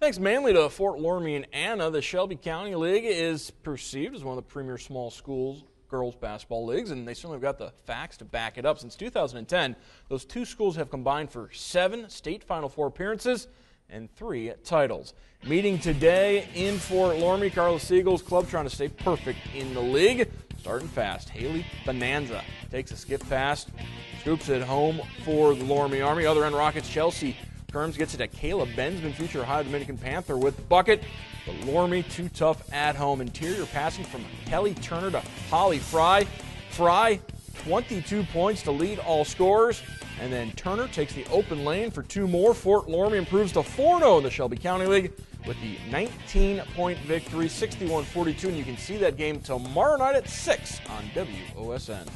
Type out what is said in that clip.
Thanks mainly to Fort Loramie and Anna, the Shelby County League is perceived as one of the premier small schools girls basketball leagues, and they certainly have got the facts to back it up. Since 2010, those two schools have combined for seven state Final Four appearances and three titles. Meeting today in Fort Loramie, Carlos Eagles club trying to stay perfect in the league. Starting fast, Haley Bonanza takes a skip past, scoops it home for the Loramie Army. Other end Rockets, Chelsea Kerms gets it to Caleb Bensman, future Ohio Dominican Panther with bucket. The Loramie too tough at home. Interior passing from Kelly Turner to Holly Fry. Fry, 22 points to lead all scorers. And then Turner takes the open lane for two more. Fort Loramie improves to 4 0 in the Shelby County League with the 19 point victory, 61 42. And you can see that game tomorrow night at 6 on WOSN.